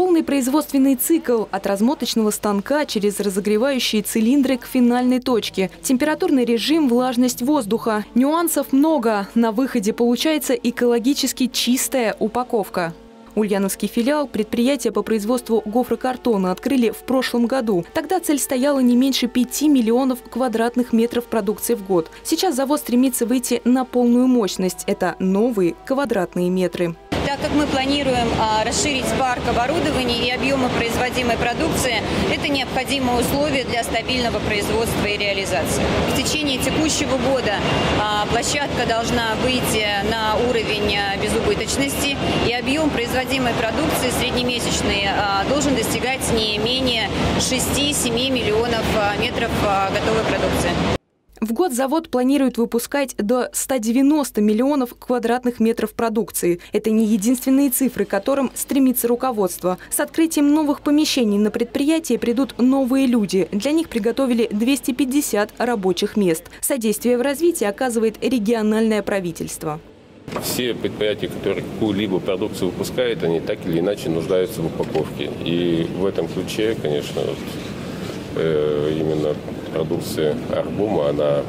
Полный производственный цикл от размоточного станка через разогревающие цилиндры к финальной точке. Температурный режим, влажность воздуха. Нюансов много. На выходе получается экологически чистая упаковка. Ульяновский филиал предприятия по производству гофрокартона открыли в прошлом году. Тогда цель стояла не меньше 5 миллионов квадратных метров продукции в год. Сейчас завод стремится выйти на полную мощность. Это новые квадратные метры так как мы планируем а, расширить парк оборудования и объемы производимой продукции, это необходимое условие для стабильного производства и реализации. В течение текущего года а, площадка должна выйти на уровень а, безубыточности, и объем производимой продукции среднемесячный должен достигать не менее 6-7 миллионов метров готовой продукции. В год завод планирует выпускать до 190 миллионов квадратных метров продукции. Это не единственные цифры, к которым стремится руководство. С открытием новых помещений на предприятие придут новые люди. Для них приготовили 250 рабочих мест. Содействие в развитии оказывает региональное правительство. Все предприятия, которые какую-либо продукцию выпускают, они так или иначе нуждаются в упаковке. И в этом ключе, конечно, именно продукция Арбума, она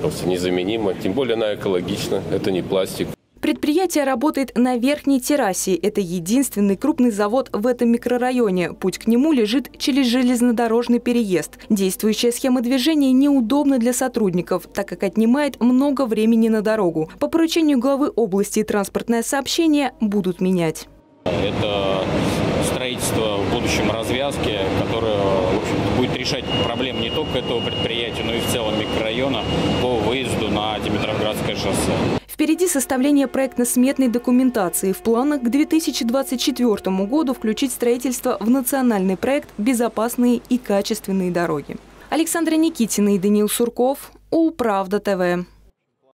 просто незаменима. Тем более она экологична, это не пластик. Предприятие работает на верхней террасе. Это единственный крупный завод в этом микрорайоне. Путь к нему лежит через железнодорожный переезд. Действующая схема движения неудобна для сотрудников, так как отнимает много времени на дорогу. По поручению главы области транспортное сообщение будут менять. Это строительство в будущем развязки, которое решать проблемы не только этого предприятия, но и в целом микрорайона по выезду на Димитровградское шоссе. Впереди составление проектно-сметной документации. В планах к 2024 году включить строительство в национальный проект «Безопасные и качественные дороги». Александра Никитина и Даниил Сурков. Управда ТВ.